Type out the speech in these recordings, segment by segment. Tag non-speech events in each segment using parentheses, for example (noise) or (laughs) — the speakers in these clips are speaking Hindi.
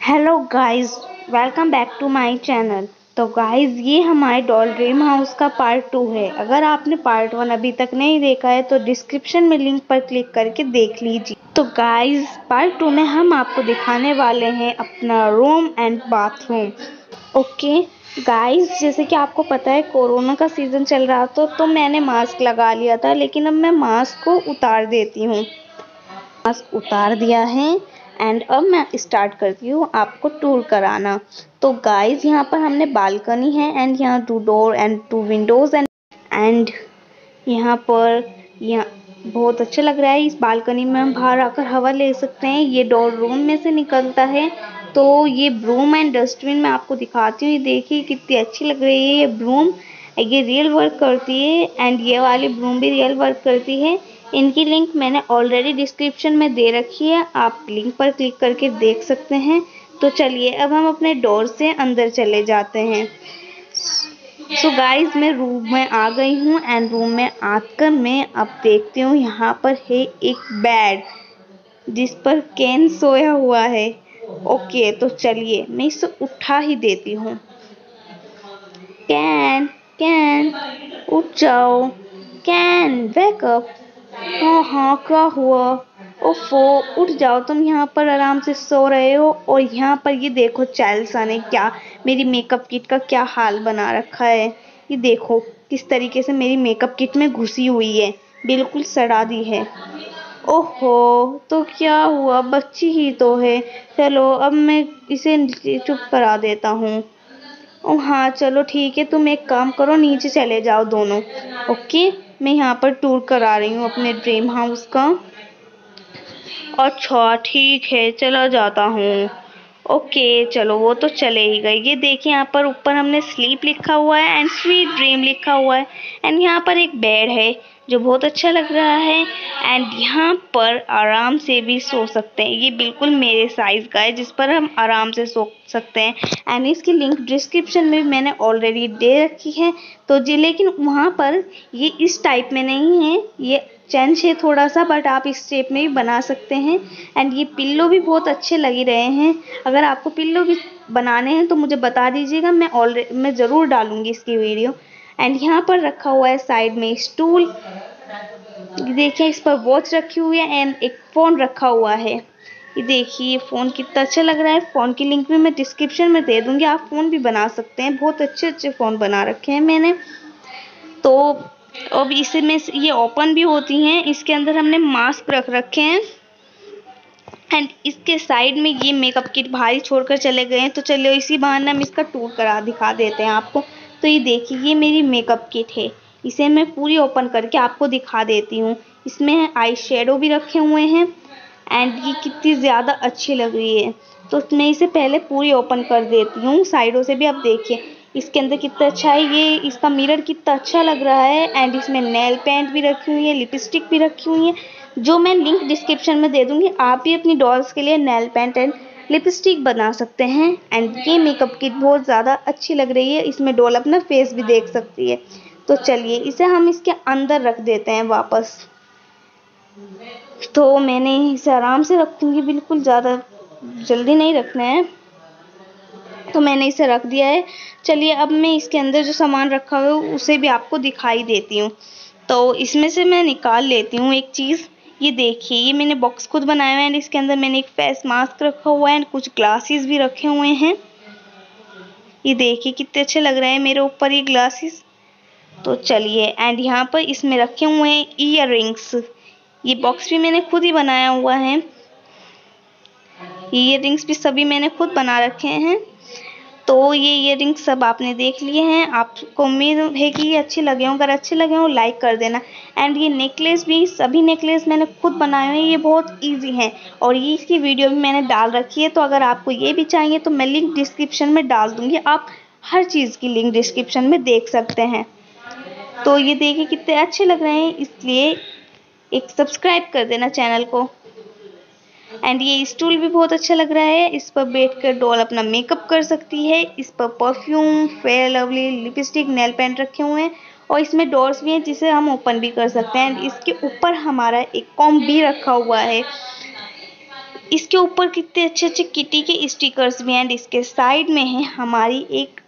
Hello guys welcome back to my channel तो गाइस ये हमारे डॉल ड्रीम हाउस का पार्ट टू है। अगर आपने पार्ट वन अभी तक नहीं देखा है तो डिस्क्रिप्शन में लिंक पर क्लिक करके देख लीजिए। तो गाइस पार्ट टू में हम आपको दिखाने वाले हैं अपना room and bathroom okay guys जैसे कि आपको पता है कोरोना का सीज़न चल रहा था तो मैंने मास्क लगा लिया था, लेकिन अब मैं मास्क को उतार देती हूँ। मास्क उतार दिया है। एंड अब मैं स्टार्ट करती हूँ आपको टूर कराना। तो गाइस यहाँ पर हमने बालकनी है एंड यहाँ two door and two windows and and यहाँ पर यहाँ बहुत अच्छा लग रहा है इस बालकनी में हम बाहर आकर हवा ले सकते हैं। ये डोर रूम में से निकलता है। तो ये ब्रूम एंड डस्टबिन मैं आपको दिखाती हूँ। ये देखिए कितनी अच्छी लग रही है ये ब्रूम ये रियल वर्क करती है एंड ये वाली ब्रूम भी रियल वर्क करती है। इनकी लिंक मैंने ऑलरेडी डिस्क्रिप्शन में दे रखी है, आप लिंक पर क्लिक करके देख सकते हैं। तो चलिए, अब हम अपने डोर से अंदर चले जाते हैं। सो so गाइस मैं रूम में आ गई हूँ एंड रूम में आकर मैं अब देखती हूँ यहाँ पर है एक बेड जिस पर कैन सोया हुआ है। ओके तो चलिए, मैं इसे उठा ही देती हूँ। कैन कैन उठ जाओ। कैन वेकअप हाँ हाँ क्या हुआ? ओफो, उठ जाओ, तुम यहाँ पर आराम से सो रहे हो और यहाँ पर ये देखो चैल्सा ने क्या? मेरी मेकअप किट का क्या हाल बना रखा है? ये देखो, किस तरीके से मेरी मेकअप किट में घुसी हुई है। बिल्कुल सड़ा दी है। ओहो तो क्या हुआ? बच्ची ही तो है। चलो, अब मैं इसे चुप करा देता हूँ। हाँ चलो, ठीक है, तुम एक काम करो, नीचे चले जाओ दोनों। ओके? मैं यहाँ पर टूर करा रही हूँ अपने ड्रीम हाउस का। अच्छा ठीक है, चला जाता हूँ। ओके चलो, वो तो चले ही गए। ये देखिए, यहाँ पर ऊपर हमने स्लीप लिखा हुआ है एंड स्वीट ड्रीम लिखा हुआ है। एंड यहाँ पर एक बेड है। जो बहुत अच्छा लग रहा है एंड यहाँ पर आराम से भी सो सकते हैं। ये बिल्कुल मेरे साइज़ का है, जिस पर हम आराम से सो सकते हैं। एंड इसकी लिंक डिस्क्रिप्शन में मैंने ऑलरेडी दे रखी है। तो जी, लेकिन वहाँ पर ये इस टाइप में नहीं है। ये चेंज है थोड़ा सा बट आप इस शेप में भी बना सकते हैं। एंड ये पिल्लो भी बहुत अच्छे लग रहे हैं। अगर आपको पिल्लो भी बनाने हैं तो मुझे बता दीजिएगा। मैं ऑलरेडी मैं ज़रूर डालूँगी इसकी वीडियो एंड यहाँ पर रखा हुआ है साइड में स्टूल देखिए, इस पर वॉच रखी हुई है एंड एक फ़ोन रखा हुआ है। ये देखिए, ये फ़ोन कितना अच्छा लग रहा है। फ़ोन की लिंक भी मैं डिस्क्रिप्शन में दे दूँगी। आप फ़ोन भी बना सकते हैं। बहुत अच्छे अच्छे फ़ोन बना रखे हैं मैंने। तो अब इसमें ये ओपन भी होती हैं। इसके अंदर हमने मास्क रख रखे हैं। एंड इसके साइड में ये मेकअप किट भारी छोड़कर चले गए हैं। तो चलिए इसी बहाने हम इसका टूर करा, दिखा देते हैं आपको। तो ये देखिए, ये मेरी मेकअप किट है। इसे मैं पूरी ओपन करके आपको दिखा देती हूँ। इसमें आई शेडो भी रखे हुए हैं एंड ये कितनी ज़्यादा अच्छी लग रही है। तो मैं इसे पहले पूरी ओपन कर देती हूँ। साइडों से भी आप देखिए, इसके अंदर कितना अच्छा है। ये इसका मिरर कितना अच्छा लग रहा है एंड इसमें नेल पेंट भी रखी हुई है लिपस्टिक भी रखी हुई है। जो मैं लिंक डिस्क्रिप्शन में दे दूँगी, आप भी अपनी डॉल्स के लिए नेल पेंट एंड लिपस्टिक बना सकते हैं एंड ये मेकअप किट बहुत ज़्यादा अच्छी लग रही है। इसमें डोल अपना फेस भी देख सकती है। तो चलिए, इसे हम इसके अंदर रख देते हैं वापस। तो मैंने इसे आराम से रखूँगी, बिल्कुल ज़्यादा जल्दी नहीं रखना है। तो मैंने इसे रख दिया है। चलिए, अब मैं इसके अंदर जो सामान रखा हुआ है, उसे भी आपको दिखाई देती हूँ। तो इसमें से मैं निकाल लेती हूँ एक चीज़। ये देखिए, ये मैंने बॉक्स खुद बनाया हुआ है, इसके अंदर मैंने एक फेस मास्क रखा हुआ है एंड कुछ ग्लासेस भी रखे हुए हैं। ये देखिए, कितने अच्छे लग रहे हैं मेरे ऊपर ये ग्लासेस तो चलिए एंड यहाँ पर इसमें रखे हुए हैं ईयर ये बॉक्स भी मैंने खुद ही बनाया हुआ है। ईयर भी सभी मैंने खुद बना रखे हैं। तो ये इयर सब आपने देख लिए हैं। आपको उम्मीद है कि ये अच्छे लगे हों अगर अच्छे लगे हों लाइक कर देना। एंड ये नेकलेस भी, सभी नेकलेस मैंने खुद बनाए हैं। ये बहुत इजी हैं। और ये इसकी वीडियो भी मैंने डाल रखी है। तो अगर आपको ये भी चाहिए तो मैं लिंक डिस्क्रिप्शन में डाल दूँगी। आप हर चीज़ की लिंक डिस्क्रिप्शन में देख सकते हैं। तो ये देखिए कितने अच्छे लग रहे हैं। इसलिए एक सब्सक्राइब कर देना चैनल को। एंड ये स्टूल भी बहुत अच्छा लग रहा है। इस पर बैठ कर डॉल अपना मेकअप कर सकती है। इस पर perfume fair lovely lipstick nail paint रखे हुए हैं। और इसमें डोर्स भी हैं जिसे हम ओपन भी कर सकते हैं। एंड इसके ऊपर हमारा एक कॉम भी रखा हुआ है। इसके ऊपर कितने अच्छे अच्छे किटी के स्टिकर्स भी हैं। एंड इसके साइड में है हमारी एक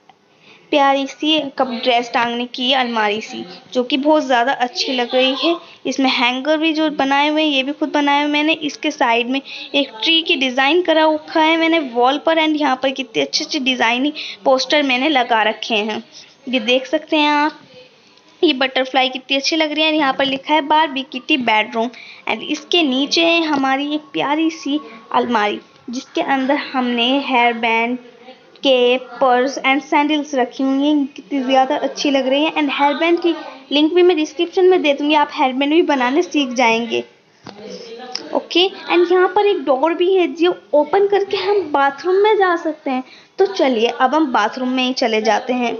प्यारी सी कप ड्रेस टांगने की अलमारी सी, जो कि बहुत ज़्यादा अच्छी लग रही है। इसमें हैंगर भी जो बनाए हुए हैं, ये भी खुद बनाए हुए मैंने। इसके साइड में एक ट्री की डिज़ाइन करा रखा है मैंने। वॉल पर एंड यहाँ पर कितने अच्छे अच्छे डिज़ाइनिंग पोस्टर मैंने लगा रखे हैं। ये देख सकते हैं आप, ये बटरफ्लाई कितनी अच्छी लग रही है। यहाँ पर लिखा है Barbie kitty bedroom and इसके नीचे है हमारी एक प्यारी सी अलमारी, जिसके अंदर हमने हेयर बैंड के पर्स एंड सैंडल्स रखी हुई हैं। कितनी ज़्यादा अच्छी लग रही है। एंड हेयर बैंड की लिंक भी मैं डिस्क्रिप्शन में दे दूँगी। आप हेयर बैंड भी बनाने सीख जाएँगे। ओके एंड यहाँ पर एक डोर भी है जो ओपन करके हम बाथरूम में जा सकते हैं। तो चलिए, अब हम बाथरूम में ही चले जाते हैं।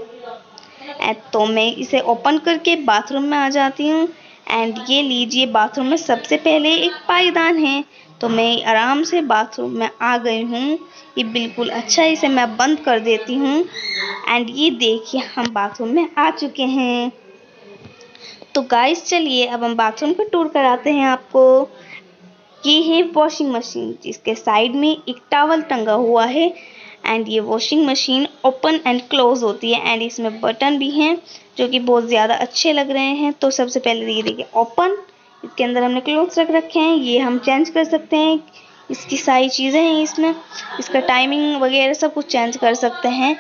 एंड तो मैं इसे ओपन करके बाथरूम में आ जाती हूँ। एंड ये लीजिए बाथरूम में सबसे पहले एक पायदान है। तो मैं आराम से बाथरूम में आ गई हूँ। ये बिल्कुल अच्छा इसे मैं बंद कर देती हूँ। एंड ये देखिए, हम बाथरूम में आ चुके हैं। तो गाइस चलिए, अब हम बाथरूम का टूर कराते हैं आपको। ये है वॉशिंग मशीन जिसके साइड में एक टावल टंगा हुआ है। एंड ये washing machine open and close होती है। एंड इसमें बटन भी हैं, जो कि बहुत ज़्यादा अच्छे लग रहे हैं। तो सबसे पहले ये देखिए ओपन इसके अंदर हमने क्लोथ्स रख रखे हैं, ये हम चेंज कर सकते हैं। इसकी सारी चीज़ें हैं इसमें। इसका टाइमिंग वगैरह सब कुछ चेंज कर सकते हैं।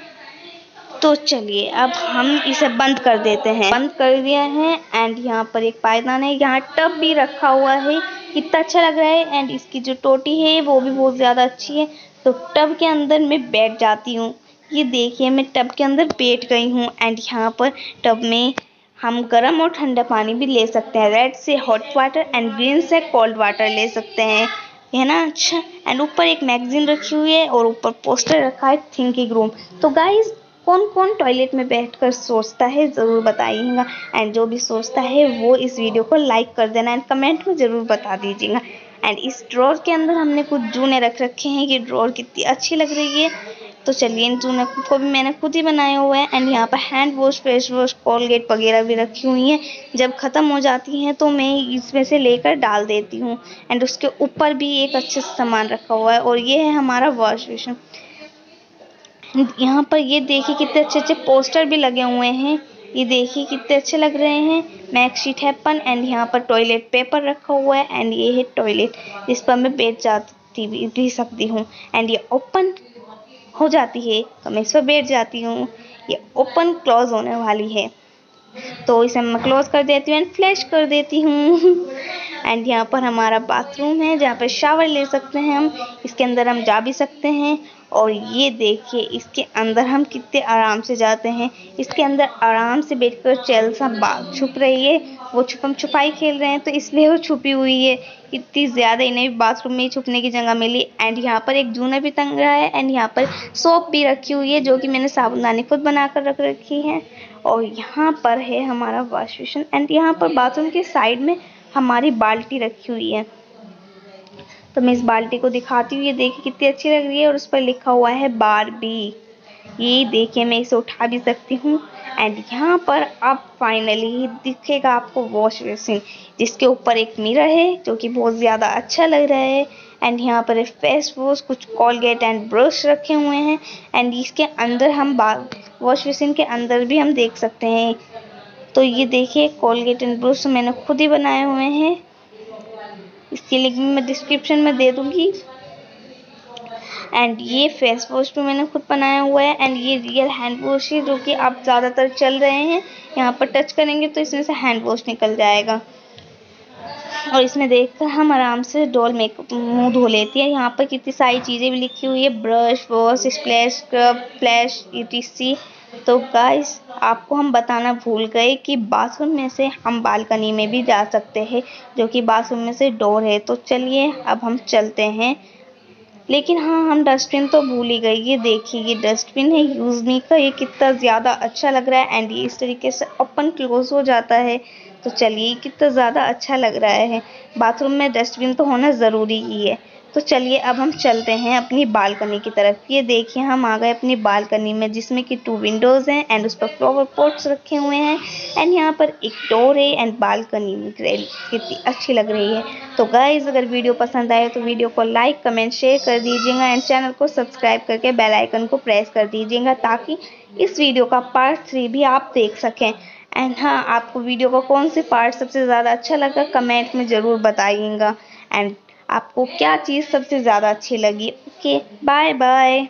तो चलिए, अब हम इसे बंद कर देते हैं। बंद कर दिया है एंड यहाँ पर एक पायदान है। यहाँ टब भी रखा हुआ है। कितना अच्छा लग रहा है एंड इसकी जो टोटी है, वो भी बहुत ज़्यादा अच्छी है। तो टब के अंदर मैं बैठ जाती हूँ। ये देखिए, मैं टब के अंदर बैठ गई हूँ एंड यहाँ पर टब में हम गर्म और ठंडा पानी भी ले सकते हैं। रेड से हॉट वाटर एंड ग्रीन से कोल्ड वाटर ले सकते हैं। है ना? अच्छा। एंड ऊपर एक मैगजीन रखी हुई है और ऊपर पोस्टर रखा है थिंकिंग रूम तो गाइज़ कौन कौन टॉयलेट में बैठकर सोचता है, ज़रूर बताइएगा। एंड जो भी सोचता है, वो इस वीडियो को लाइक कर देना एंड कमेंट में ज़रूर बता दीजिएगा। एंड इस ड्रॉर के अंदर हमने कुछ जूने रख रखे हैं। ये ड्रॉर कितनी अच्छी लग रही है। तो चलिए इन जूने को भी मैंने खुद ही बनाया हुआ है। एंड यहाँ पर hand wash face wash Colgate वगैरह भी रखी हुई हैं। जब ख़त्म हो जाती हैं तो मैं इसमें से लेकर डाल देती हूँ। एंड उसके ऊपर भी एक अच्छे सामान रखा हुआ है और ये है हमारा वॉश बेसन यहाँ पर ये देखिए कितने अच्छे अच्छे पोस्टर भी लगे हुए हैं। ये देखिए कितने अच्छे लग रहे हैं। मैक्स शीट हैपन एंड यहाँ पर टॉयलेट पेपर रखा हुआ है। एंड ये है टॉयलेट जिस पर मैं बैठ जाती भी, भी सकती हूँ। एंड ये ओपन हो जाती है तो मैं इस पर बैठ जाती हूँ। ये ओपन क्लोज होने वाली है। तो इसे मैं क्लोज कर देती हूँ एंड फ्लैश कर देती हूँ। (laughs) एंड यहाँ पर हमारा बाथरूम है, जहाँ पर शावर ले सकते हैं हम। इसके अंदर हम जा भी सकते हैं। और ये देखिए, इसके अंदर हम कितने आराम से जाते हैं। इसके अंदर आराम से बैठकर चैल सा बाग छुप रही है। वो छुपम छुपाई खेल रहे हैं तो इसलिए वो छुपी हुई है। इतनी ज़्यादा इन्हें बाथरूम में छुपने की जगह मिली। एंड यहाँ पर एक जूना भी तंग रहा है। एंड यहाँ पर सोप भी रखी हुई है, जो कि मैंने साबुनदानी खुद बना कर रख रखी है। और यहाँ पर है हमारा वॉश बेसिन एंड यहाँ पर बाथरूम के साइड में हमारी बाल्टी रखी हुई है। तो मैं इस बाल्टी को दिखाती हूँ। ये देखिए कितनी अच्छी लग रही है और उस पर लिखा हुआ है बारबी। ये देखिए मैं इसे उठा भी सकती हूँ। एंड यहाँ पर अब फाइनली दिखेगा आपको वॉश बेसिन जिसके ऊपर एक मिरर है, जो कि बहुत ज़्यादा अच्छा लग रहा है। एंड यहाँ पर फेस वॉश कुछ कॉलगेट एंड ब्रश रखे हुए हैं। एंड इसके अंदर हम वॉश बेसिन के अंदर भी हम देख सकते हैं। तो ये देखिए कॉलगेट एंड ब्रश मैंने खुद ही बनाए हुए हैं। इसकी लिंक मैं डिस्क्रिप्शन में दे दूँगी। एंड ये फेस वॉश भी मैंने खुद बनाया हुआ है एंड ये रियल हैंड वॉश है जो कि अब ज़्यादातर चल रहे हैं। यहाँ पर टच करेंगे तो इसमें से हैंड वॉश निकल जाएगा। और इसमें देखकर हम आराम से डॉल मेकअप मुँह धो लेती है। यहाँ पर कितनी सारी चीज़ें भी लिखी हुई है brush wash splash scrub flash ई तो गाइस आपको हम बताना भूल गए कि बाथरूम में से हम बालकनी में भी जा सकते हैं, जो कि बाथरूम में से डोर है। तो चलिए, अब हम चलते हैं। लेकिन हाँ हम डस्टबिन तो भूल ही गए। ये देखिए, ये डस्टबिन है यूज़ मी का ये कितना ज़्यादा अच्छा लग रहा है। एंड ये इस तरीके से ओपन क्लोज हो जाता है। तो चलिए कितना ज़्यादा अच्छा लग रहा है। बाथरूम में डस्टबिन तो होना ज़रूरी ही है। तो चलिए अब हम चलते हैं अपनी बालकनी की तरफ़। ये देखिए, हम आ गए अपनी बालकनी में, जिसमें कि टू विंडोज़ हैं एंड उस पर फ्लावर पॉट्स रखे हुए हैं एंड यहाँ पर एक डोर है एंड बालकनी कितनी अच्छी लग रही है। तो गाइज़ अगर वीडियो पसंद आए तो वीडियो को लाइक कमेंट शेयर कर दीजिएगा एंड चैनल को सब्सक्राइब करके बेल आइकन को प्रेस कर दीजिएगा ताकि इस वीडियो का पार्ट थ्री भी आप देख सकें। एंड हाँ आपको वीडियो का कौन से पार्ट सबसे ज़्यादा अच्छा लगा कमेंट में ज़रूर बताइएगा। एंड आपको क्या चीज़ सबसे ज़्यादा अच्छी लगी? Okay bye bye